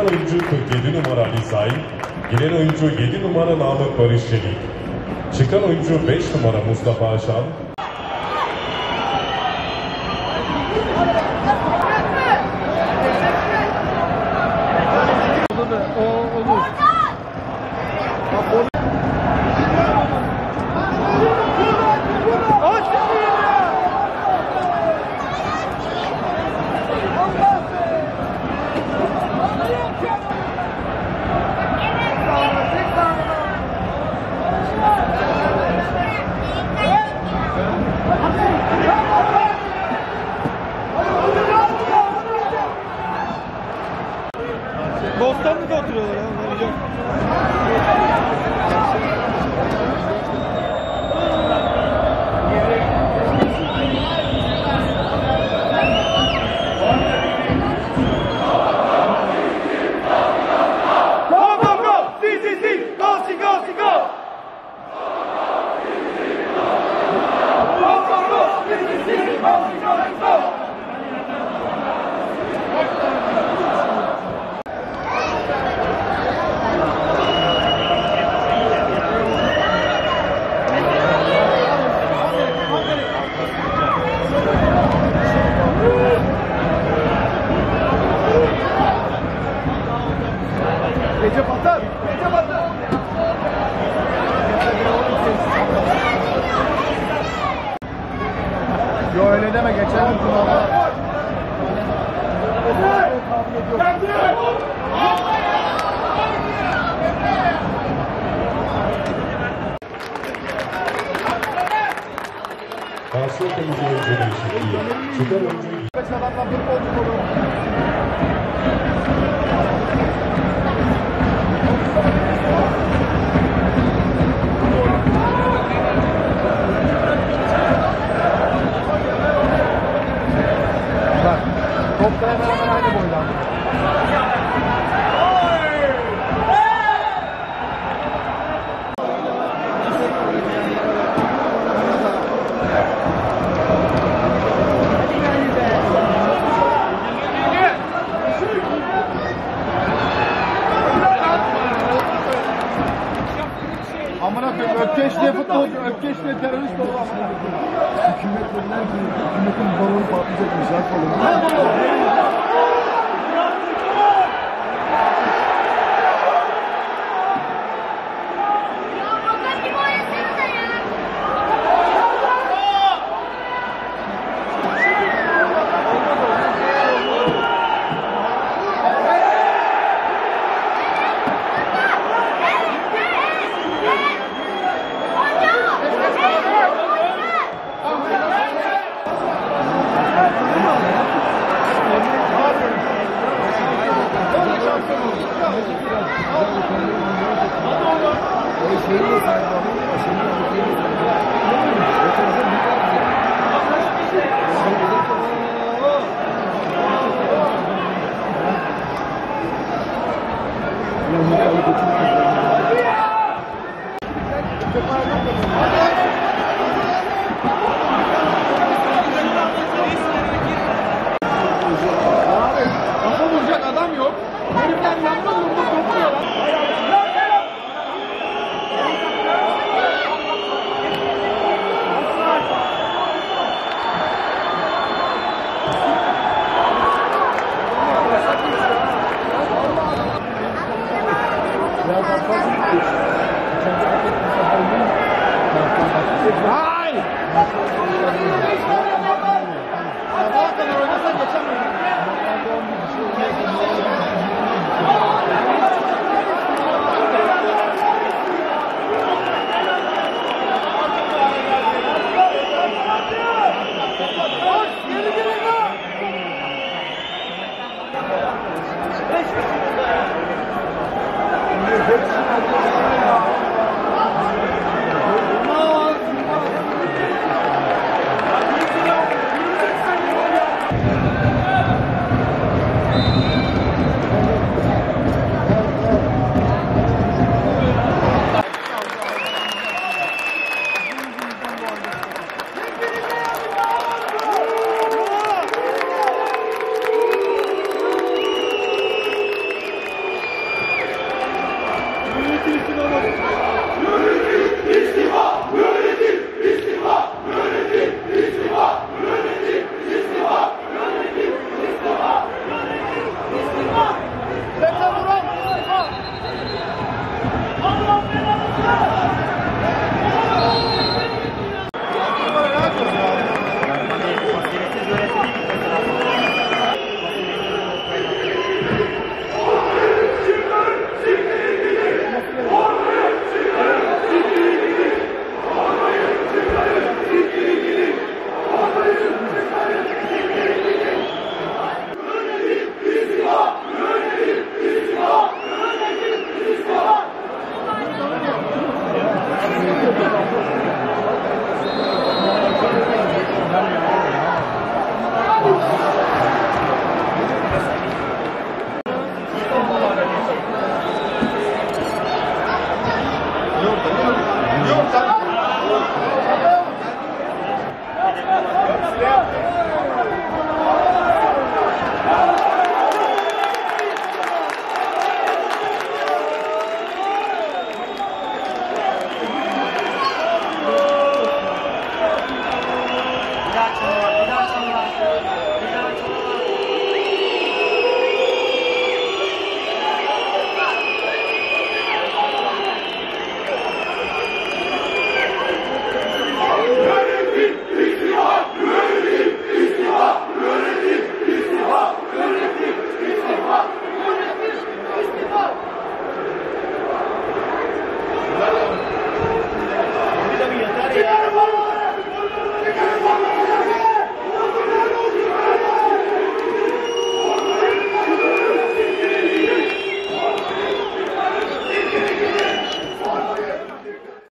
Gelen oyuncu 47 numara Lisay, giren oyuncu 7 numara Namık Barış Çelik. Çıkan oyuncu 5 numara Mustafa Aşan, Top kayalara ben aynı boydan.